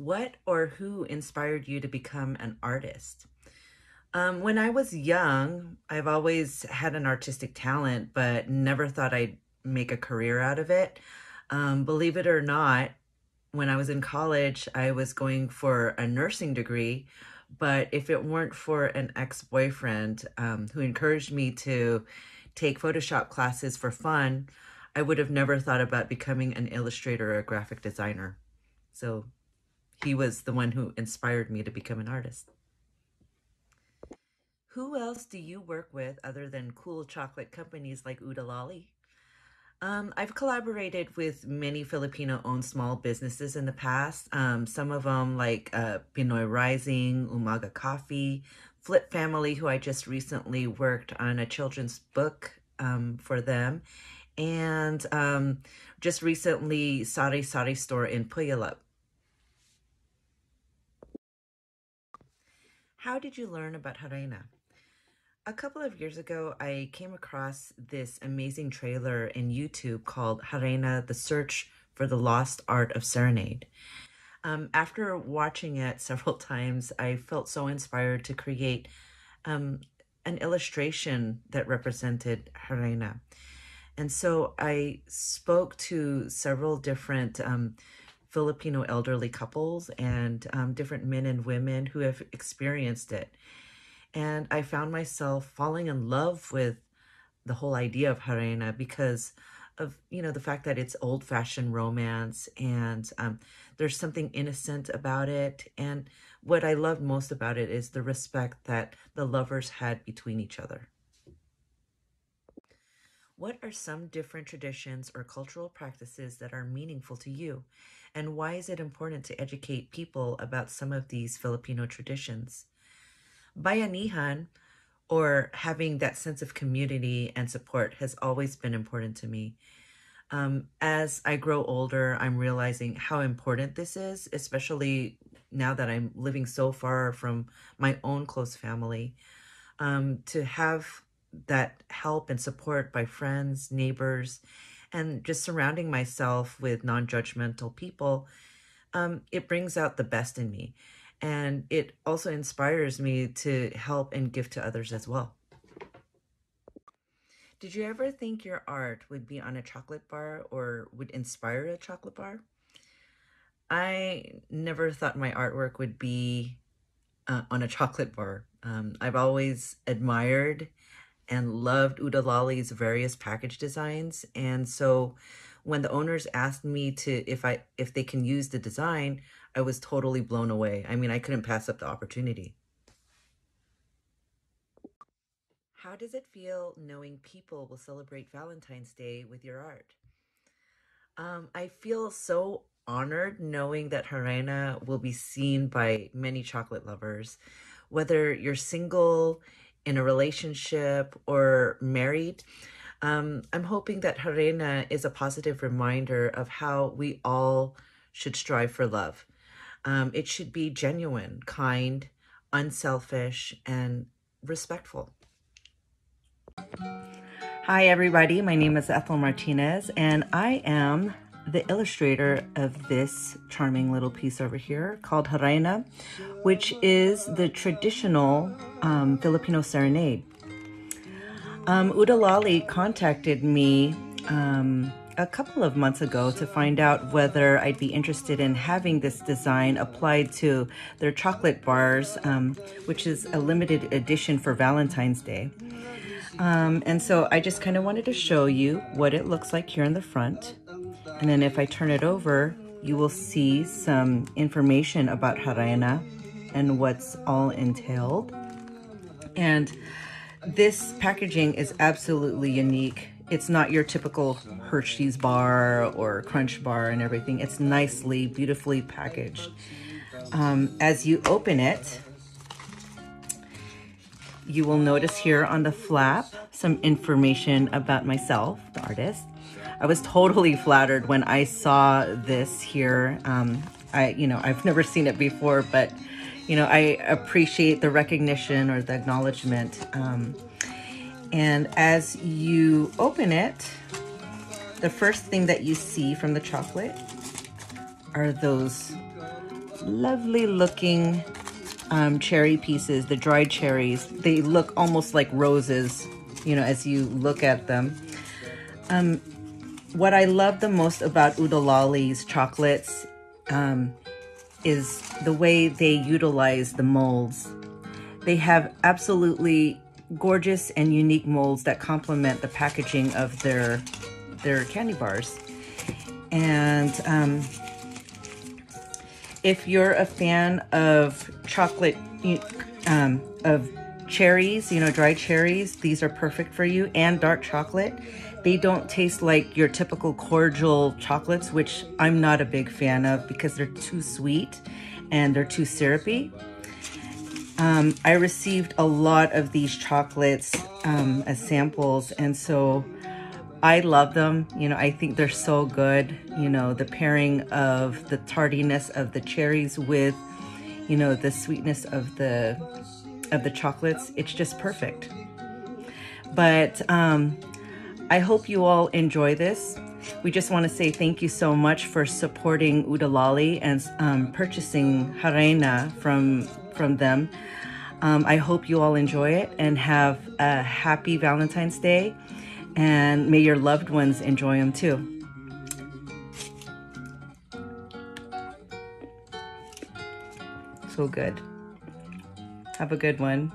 What or who inspired you to become an artist? Um, when I was young, I've always had an artistic talent, but never thought I'd make a career out of it. Um, believe it or not, when I was in college, I was going for a nursing degree, but if it weren't for an ex boyfriend um, who encouraged me to take Photoshop classes for fun, I would have never thought about becoming an illustrator or a graphic designer. So he was the one who inspired me to become an artist. Who else do you work with other than cool chocolate companies like Oodaalolly? Um, I've collaborated with many Filipino-owned small businesses in the past. Um, some of them like uh, Pinoy Rising, Umaga Coffee, Flip Family, who I just recently worked on a children's book um, for them, and um, just recently Sari Sari store in Puyallup. How did you learn about Harana? A couple of years ago, I came across this amazing trailer in YouTube called Harana, The Search for the Lost Art of Serenade. Um, after watching it several times, I felt so inspired to create um, an illustration that represented Harana. And so I spoke to several different um, Filipino elderly couples and um, different men and women who have experienced it. And I found myself falling in love with the whole idea of Harana because of, you know, the fact that it's old fashioned romance and um, there's something innocent about it. And what I loved most about it is the respect that the lovers had between each other. What are some different traditions or cultural practices that are meaningful to you? And why is it important to educate people about some of these Filipino traditions? Bayanihan, or having that sense of community and support, has always been important to me. Um, as I grow older, I'm realizing how important this is, especially now that I'm living so far from my own close family. Um, to have that help and support by friends, neighbors, and just surrounding myself with non judgmental people, um, it brings out the best in me. And it also inspires me to help and give to others as well. Did you ever think your art would be on a chocolate bar or would inspire a chocolate bar? I never thought my artwork would be uh, on a chocolate bar. Um, I've always admired and loved Oodaalolly's various package designs. And so when the owners asked me to if I if they can use the design, I was totally blown away. I mean, I couldn't pass up the opportunity. How does it feel knowing people will celebrate Valentine's Day with your art? Um, I feel so honored knowing that Harana will be seen by many chocolate lovers. Whether you're single, in a relationship, or married, um, I'm hoping that Harana is a positive reminder of how we all should strive for love. Um, it should be genuine, kind, unselfish, and respectful. Hi, everybody. My name is Ethel Martinez, and I am the illustrator of this charming little piece over here called Harana, which is the traditional um, Filipino serenade. Um, Oodaalolly contacted me um, a couple of months ago to find out whether I'd be interested in having this design applied to their chocolate bars, um, which is a limited edition for Valentine's Day. Um, and so I just kind of wanted to show you what it looks like here in the front. And then if I turn it over, you will see some information about Harana and what's all entailed. And this packaging is absolutely unique. It's not your typical Hershey's bar or Crunch bar and everything. It's nicely, beautifully packaged. Um, as you open it, you will notice here on the flap some information about myself, the artist. I was totally flattered when I saw this here. Um, I, you know, I've never seen it before, but you know, I appreciate the recognition or the acknowledgement. Um, and as you open it, the first thing that you see from the chocolate are those lovely looking um, cherry pieces, the dried cherries. They look almost like roses, you know, as you look at them. Um, what I love the most about Oodaalolly's chocolates um, is the way they utilize the molds. They have absolutely gorgeous and unique molds that complement the packaging of their their candy bars. And um, if you're a fan of chocolate, um, of cherries, you know, dry cherries, these are perfect for you, and dark chocolate. They don't taste like your typical cordial chocolates, which I'm not a big fan of because they're too sweet and they're too syrupy. Um, I received a lot of these chocolates um, as samples, and so I love them. You know, I think they're so good. You know, the pairing of the tardiness of the cherries with, you know, the sweetness of the of the chocolates. It's just perfect. But um, I hope you all enjoy this. We just want to say thank you so much for supporting Oodaalolly and um, purchasing Harana from from them. Um, I hope you all enjoy it and have a happy Valentine's Day and may your loved ones enjoy them too. So good. Have a good one.